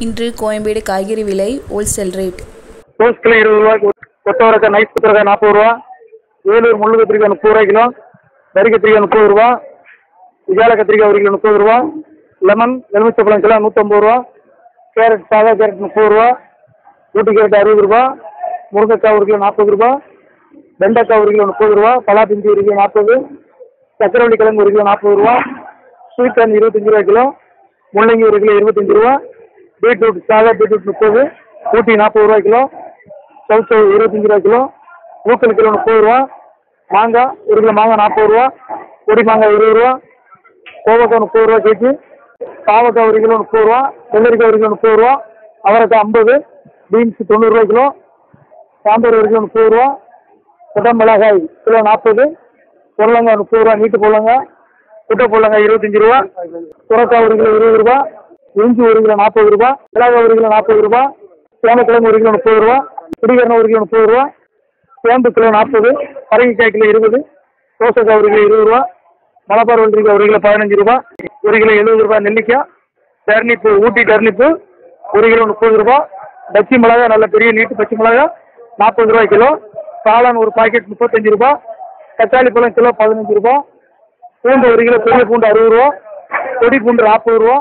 இன்று கோயம்பேடு காய்கறி விலை ஹோல்சேல் ரேட். ரோஸ் கிலோ இருபது ரூபா கொத்தவரக்காய் நைஸ் கொத்தவரக்காய் நாற்பது ரூபா வேலூர் முள்ளு கத்திரிக்காய் முப்பது ரூபா கிலோ வரி கத்திரிக்காய் முப்பது ரூபா விஜால கத்திரிக்காய் ஒரு கிலோ முப்பது ரூபா லெமன் எலுமிச்சப்பழம் கிலோ நூற்றம்பது ரூபா கேரட் சாதா கேரட் முப்பது ரூபா ஊட்டி கேரட் அறுபது ரூபா முருங்கைக்காய் ஒரு கிலோ நாற்பது ரூபா வெண்டைக்காய் ஒரு கிலோ முப்பது ரூபா பலாப்பிஞ்சி ஒரு கிலோ நாற்பது சக்கரவள்ளி கிழங்கு ஒரு கிலோ நாற்பது ரூபா ஸ்வீட் கார்ன் இருபத்தஞ்சி ரூபா கிலோ முள்ளங்கி ஒரு கிலோ இருபத்தஞ்சி ரூபா பீட்ரூட் சாதா பீட்ரூட் முப்பது ஊட்டி நாற்பது ரூபா கிலோ சவுச்சவு இருபத்தஞ்சு ரூபா கிலோ ஊக்கல் கிலோ முப்பது ரூபா மாங்காய் ஒரு கிலோ மாங்காய் நாற்பது ரூபா பொடி மாங்காய் இருபது ரூபா கோவக்காய் முப்பது ரூபா கேஜி பாவக்காய் ஒரு கிலோ முப்பது ரூபா வெள்ளரிக்காய் ஒரு கிலோ முப்பது ரூபா அவரைக்காய் ஐம்பது பீன்ஸ் தொண்ணூறுரூவா கிலோ சாம்பார் ஒரு கிலோ முப்பது ரூபா குடமிளகாய் கிலோ நாற்பது புடலங்காய் முப்பது ரூபா நீட்டு புடலங்காய் குட்டை புடலங்காய் இருபத்தஞ்சி ரூபா சுரக்காய் ஒரு கிலோ இருபது ரூபா இஞ்சி ஒரு கிலோ நாற்பது ரூபா மிளகாய் ஒரு கிலோ நாற்பது ரூபா சேனக்கிழங்கு ஒரு கிலோ முப்பது ரூபா குடிகரணம் ஒரு கிலோ முப்பது ரூபா சேம்பு கிலோ நாற்பது பரங்கிக்காய் கிலோ இருபது தோசைக்காய் ஒரு கிலோ இருபது ரூபா மலப்பார் ஒன்றிக்காய் ஒரு கிலோ பதினஞ்சு ரூபா ஒரு கிலோ எழுபது ரூபா நெல்லிக்காய் டர்னிப்பு ஊட்டி டர்னிப்பு ஒரு கிலோ முப்பது ரூபா பச்சை மிளகா நல்ல பெரிய நீட்டு பச்சை மிளகா நாற்பது ரூபாய் கிலோ காளான் ஒரு பாக்கெட் முப்பத்தஞ்சு ரூபா தக்காளி பழம் கிலோ பதினஞ்சு ரூபா பூண்டு ஒரு கிலோ பெரிய பூண்டு அறுபது ரூபா கொடி பூண்டு நாற்பது ரூபா